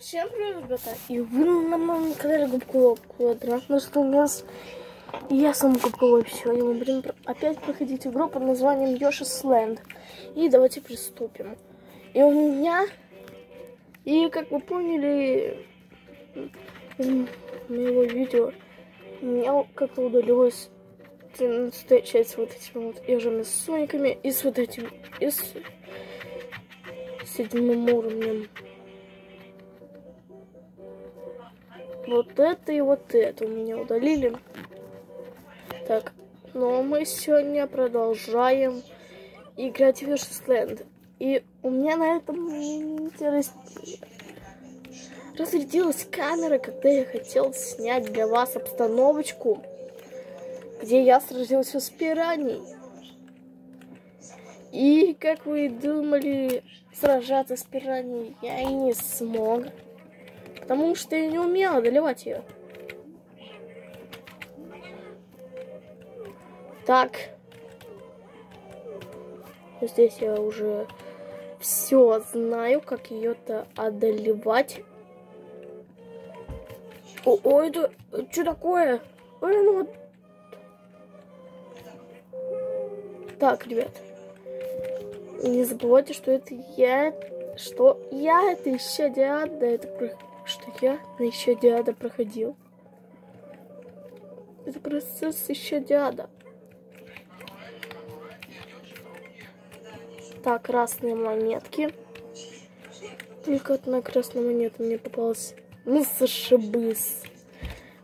Всем привет, ребята! И вы на моем канале Губкова Квадрат. Ну что у нас... Я сам Губкова. Сегодня мы будем опять проходить игру под названием Yoshi's Land. И давайте приступим. И у меня... И как вы поняли моего видео, у меня как-то удалилась 13 часть вот этими вот ежами с сониками и с вот этим... И с седьмым уровнем. Вот это и вот это у меня удалили. Так, но мы сегодня продолжаем играть в Land. И у меня на этом интерес... разрядилась камера, когда я хотел снять для вас обстановочку, где я сразился с пираней. И, как вы думали, сражаться с пираньей я и не смог. Потому что я не умела одолевать ее. Так. Здесь я уже все знаю, как ее-то одолевать. О, о, это что такое? Ой, ну вот. Так, ребят. Не забывайте, что это я, что я это еще Диада, это что я на еще Диада проходил. Это процесс еще Диада. Так, красные монетки. Только одна красная монета мне попалась. Ну, сошибыс.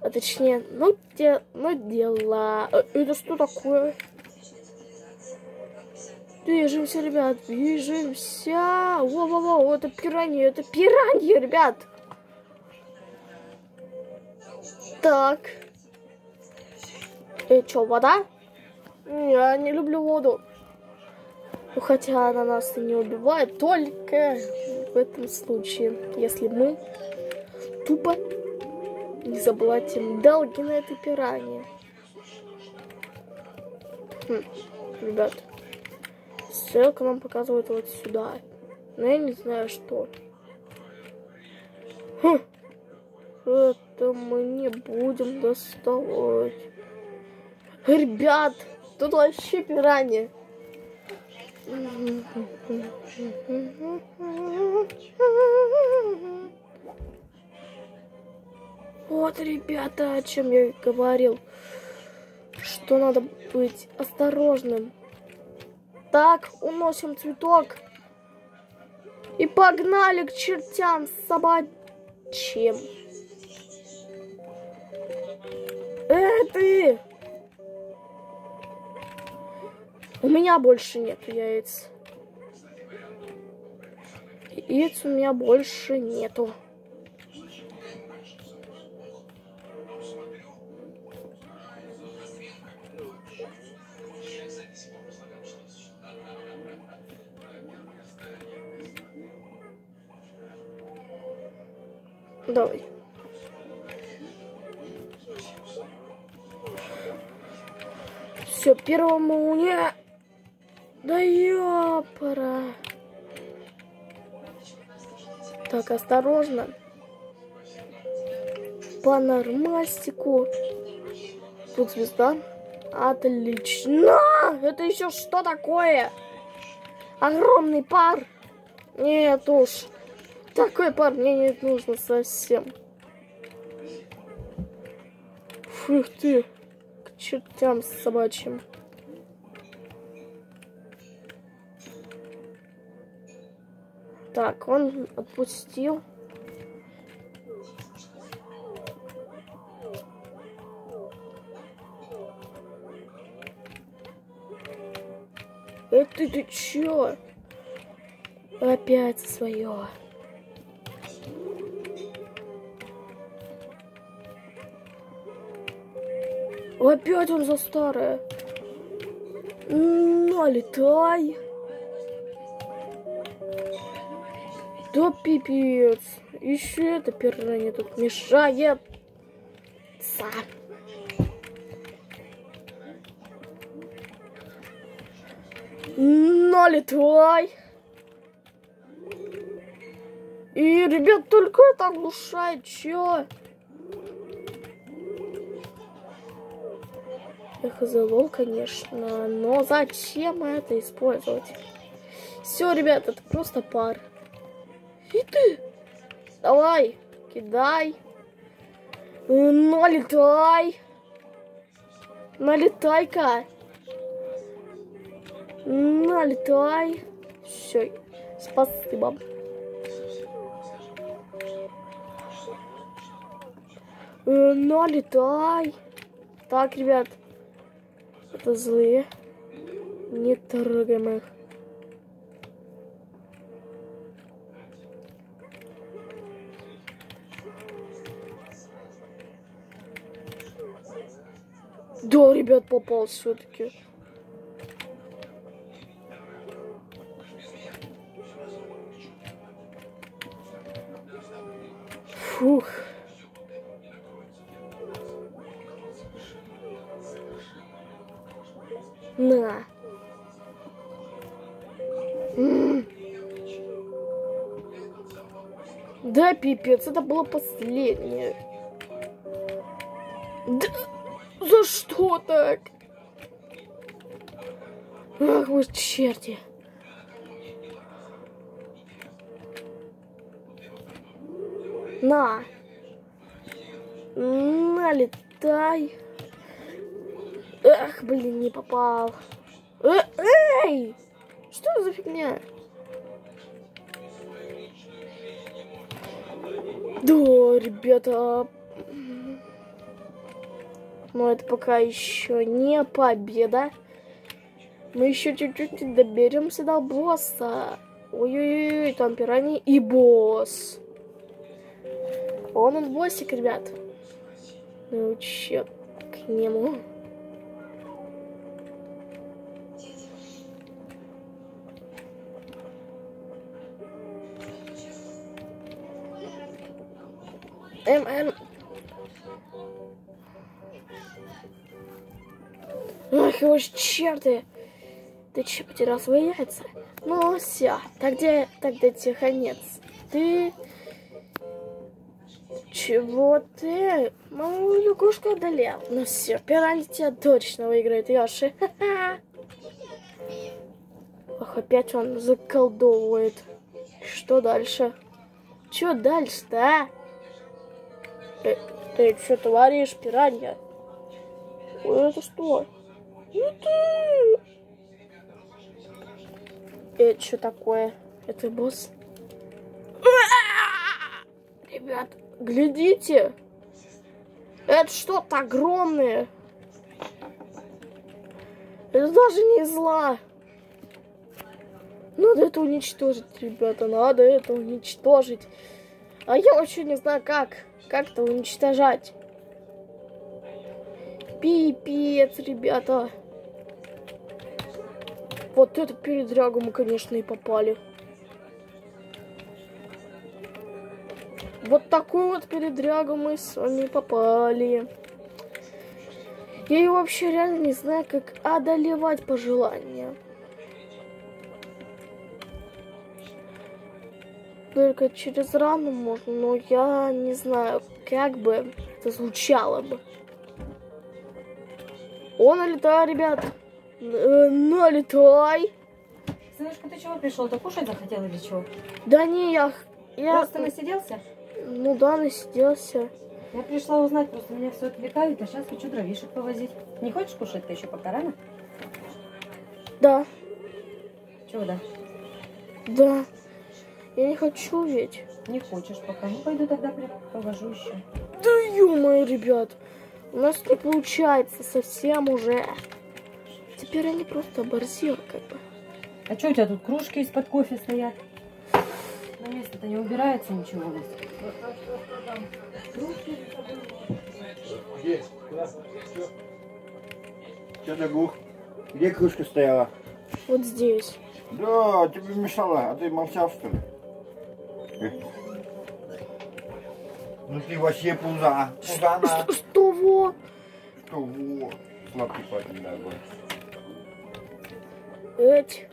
А точнее, ну, де, ну дела. А, это что такое? Движемся, ребят, движемся. Во-во-во, это пиранья, это пиранья, ребят. Так. И что, вода? Я не люблю воду. Ну, хотя она нас и не убивает, только в этом случае, если мы тупо не заплатим долги на этой пиранье. Хм, ребят. Ссылка нам показывает вот сюда. Но я не знаю, что. Хм. Это мы не будем доставать. Ребят, тут вообще пираньи. Вот, ребята, о чем я говорил. Что надо быть осторожным. Так, уносим цветок. И погнали к чертям собачьим. Э, ты! У меня больше нет яиц. Яиц у меня больше нету. Давай. Все, первому не... Да ёпара. Так, осторожно. По нормастику. Тут звезда. Отлично! Это еще что такое? Огромный пар. Нет уж. Такой пар мне не нужно совсем. Фух ты, чертям собачьим. Так, он отпустил. Это ты чё? Опять свое. Опять он за старое. Налетай. Да пипец. Еще это пиранья тут мешает. Налетай. И, ребят, только это оглушает, чё? Я хз, конечно, но зачем это использовать? Все, ребят, это просто пар. И ты! Давай, кидай. Налетай. Налетай-ка. Налетай. Все, спас ты, баб. Налетай. Так, ребят. Это злые. Не трогаем их. Да, ребят, попал все-таки. Фух. Да, пипец, это было последнее. Да, за что так? Ах вы черти. На. Налетай. Эх, блин, не попал. Э, эй! Что за фигня? Да, ребята. Но это пока еще не победа. Мы еще чуть-чуть доберемся до босса. Ой-ой-ой, там пираньи и босс. Он он боссик, ребят. Ну, че к нему. Эм. Ах, его ж черты. Ты че, потерял свои яйца? Ну, все. Тогда, тогда тебе конец. Ты... Чего ты? Мою лягушку одолел. Ну все, пираньи тебя точно выиграет, Йоши. Ох, опять он заколдовывает. Что дальше? Что дальше-то, а? Ты, ты что творишь, пиранья? Ой, это что? Это... Это что такое? Это босс? Ребят, глядите! Это что-то огромное! Это даже не зла! Надо это уничтожить, ребята, надо это уничтожить. А я вообще не знаю, как. Как это уничтожать. Пипец, ребята. Вот это передрягу мы, конечно, и попали. Вот такую вот передрягу мы с вами попали. Я и вообще реально не знаю, как одолевать пожелания. Только через рану можно, но я не знаю, как бы это звучало бы. О, налетай, ребят. Э, налетай. Сыночка, ты чего пришел? Ты кушать захотел или чего? Да не, я... я... Просто насиделся? Ну да, насиделся. Я пришла узнать, просто меня все отвлекают, а сейчас хочу дровишек повозить. Не хочешь кушать? Ты еще пока рано? Да, Чего да? да. Я не хочу ведь. Не хочешь пока. Ну пойду тогда повожу еще. Да ё ребят. У нас не получается совсем уже. Теперь они просто борзел, как бы. А что у тебя тут кружки из-под кофе стоят? На место-то не убирается ничего у нас. Где? Куда? Что за гух? Где кружка стояла? Вот здесь. Да, тебе мешала, а ты молчал, что ли? Ну ты вообще пуза. Пузана. Что, что во? Что во? Сладкий парень, да, был. Эть.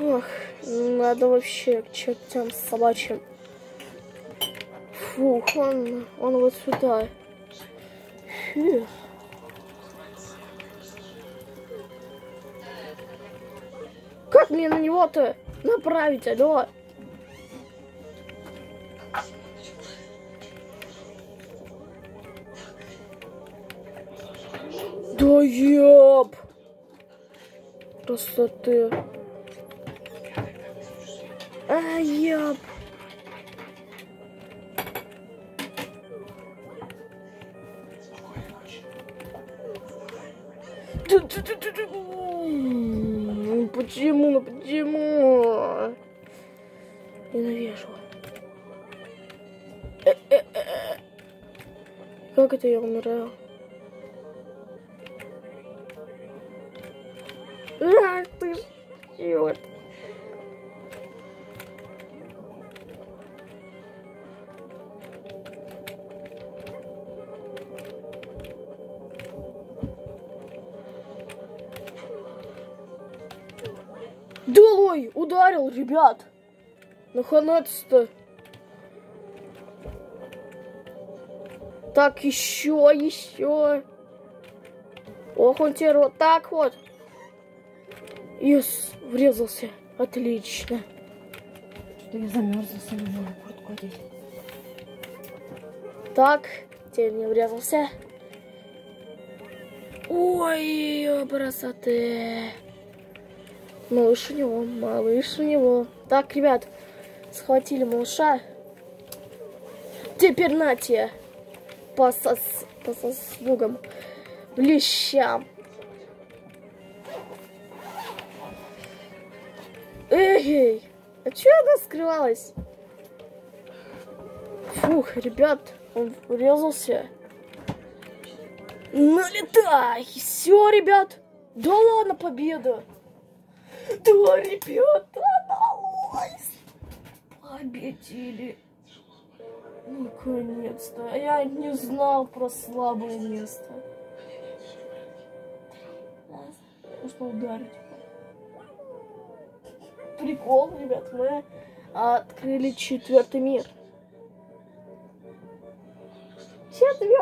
Ох, Надо вообще к чертям собачьим. Фух, он, он вот сюда. Фу. Как мне на него-то направить, алло? Да еб! Красоты. А, ду- ду- ду. Ну Почему, ну почему? Ненавижу. Э, э, э, э. Как это я умираю? Долой! Ударил, ребят! Наконец-то! Так, еще, еще. Ох, он теперь вот так вот. Yes, врезался. Отлично. Что я замерзла, сама не могу куртку одеть. Так, теперь не врезался. Ой, красоты. Малыш у него, малыш у него. Так, ребят, схватили малыша. Теперь на тебе. По, сос, по заслугам. Лещам. Эй, а чё она скрывалась? Фух, ребят, он врезался. Налетай! Все, ребят! Да ладно, победа! Да, ребята, удалось! Победили! Наконец-то! Я не знал про слабое место. Можно ударить. Прикол, ребят, мы открыли четвертый мир. Четвертый!